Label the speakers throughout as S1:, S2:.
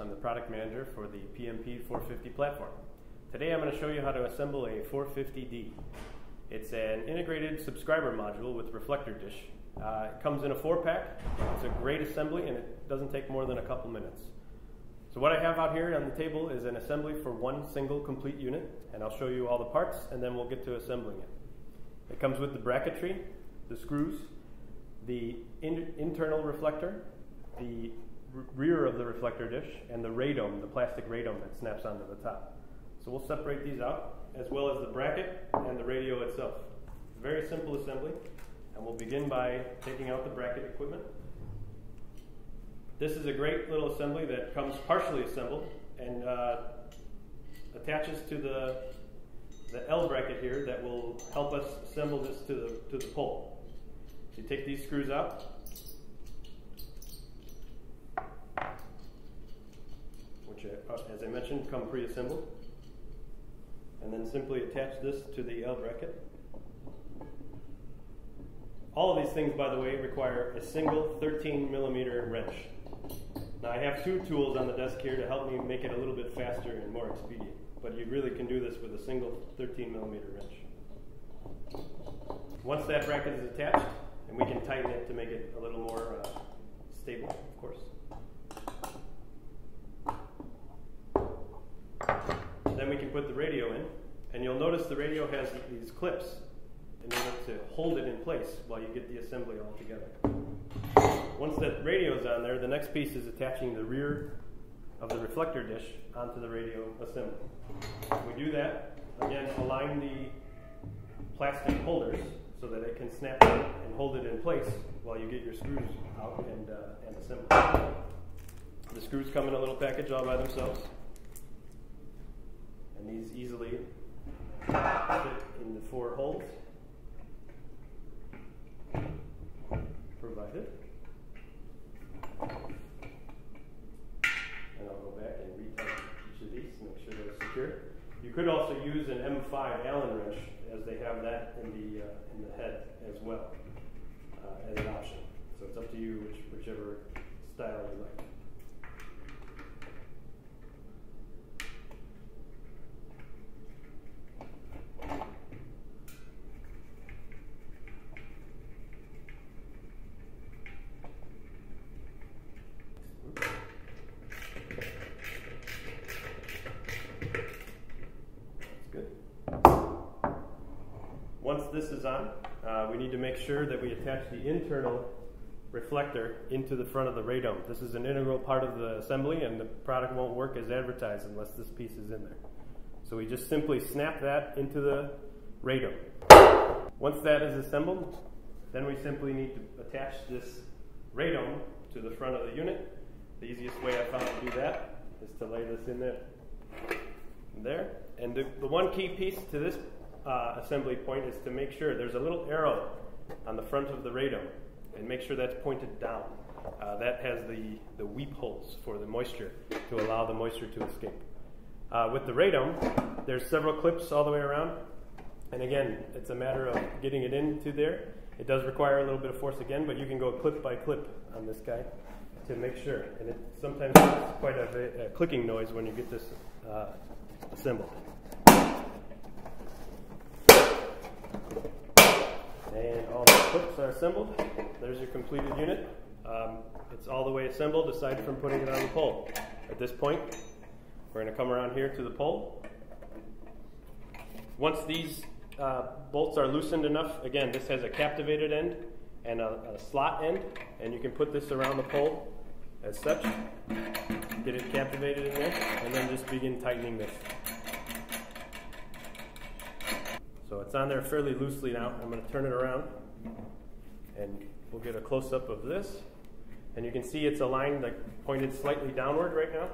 S1: I'm the product manager for the PMP 450 platform. Today I'm going to show you how to assemble a 450D. It's an integrated subscriber module with reflector dish. Uh, it comes in a four pack. It's a great assembly and it doesn't take more than a couple minutes. So what I have out here on the table is an assembly for one single complete unit and I'll show you all the parts and then we'll get to assembling it. It comes with the bracketry, the screws, the in internal reflector, the rear of the reflector dish, and the radome, the plastic radome that snaps onto the top. So we'll separate these out, as well as the bracket and the radio itself. Very simple assembly, and we'll begin by taking out the bracket equipment. This is a great little assembly that comes partially assembled and uh, attaches to the, the L bracket here that will help us assemble this to the, to the pole. So you take these screws out, which, uh, as I mentioned, come pre-assembled. And then simply attach this to the L bracket. All of these things, by the way, require a single 13 millimeter wrench. Now I have two tools on the desk here to help me make it a little bit faster and more expedient, but you really can do this with a single 13 millimeter wrench. Once that bracket is attached, and we can tighten it to make it a little more uh, stable, of course. Then we can put the radio in, and you'll notice the radio has these clips in order to hold it in place while you get the assembly all together. Once that radio is on there, the next piece is attaching the rear of the reflector dish onto the radio assembly. We do that, again, align the plastic holders so that it can snap and hold it in place while you get your screws out and, uh, and assemble. The screws come in a little package all by themselves. And these easily fit in the four holes provided. And I'll go back and retighten each of these to make sure they're secure. You could also use an M5 Allen wrench as they have that in the, uh, in the head as well uh, as an option. So it's up to you which, whichever style you like. Once this is on, uh, we need to make sure that we attach the internal reflector into the front of the radome. This is an integral part of the assembly and the product won't work as advertised unless this piece is in there. So we just simply snap that into the radome. Once that is assembled, then we simply need to attach this radome to the front of the unit. The easiest way I found to do that is to lay this in there. And the, the one key piece to this uh, assembly point is to make sure there's a little arrow on the front of the radome and make sure that's pointed down. Uh, that has the, the weep holes for the moisture to allow the moisture to escape. Uh, with the radome, there's several clips all the way around. And again, it's a matter of getting it into there. It does require a little bit of force again, but you can go clip by clip on this guy to make sure. And it sometimes makes quite a, a clicking noise when you get this uh, assembled. And all the clips are assembled. There's your completed unit. Um, it's all the way assembled aside from putting it on the pole. At this point, we're going to come around here to the pole. Once these uh, bolts are loosened enough, again, this has a captivated end and a, a slot end, and you can put this around the pole as such. Get it captivated in there, and then just begin tightening this. So it's on there fairly loosely now. I'm going to turn it around and we'll get a close-up of this. And you can see it's aligned, like pointed slightly downward right now,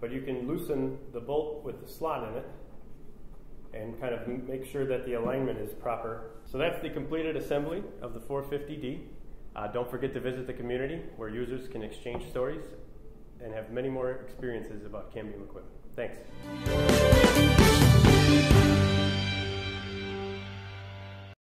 S1: but you can loosen the bolt with the slot in it and kind of make sure that the alignment is proper. So that's the completed assembly of the 450D. Uh, don't forget to visit the community where users can exchange stories and have many more experiences about Cambium equipment. Thanks.